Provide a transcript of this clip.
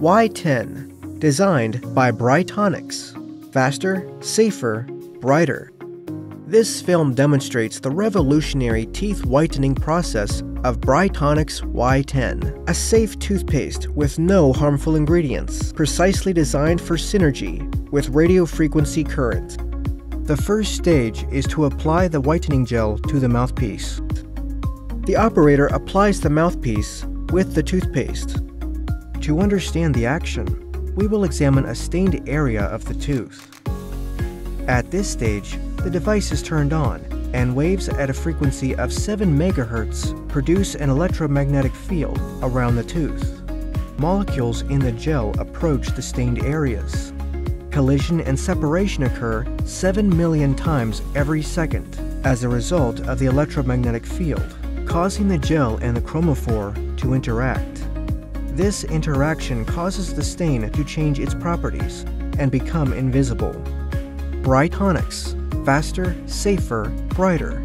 Y10, designed by BrightTonix. Faster, safer, brighter. This film demonstrates the revolutionary teeth whitening process of BrightTonix Y10, a safe toothpaste with no harmful ingredients, precisely designed for synergy with radio frequency current. The first stage is to apply the whitening gel to the mouthpiece. The operator applies the mouthpiece with the toothpaste. To understand the action, we will examine a stained area of the tooth. At this stage, the device is turned on, and waves at a frequency of 7 MHz produce an electromagnetic field around the tooth. Molecules in the gel approach the stained areas. Collision and separation occur 7 million times every second as a result of the electromagnetic field, causing the gel and the chromophore to interact. This interaction causes the stain to change its properties and become invisible. BrightTonix faster, safer, brighter.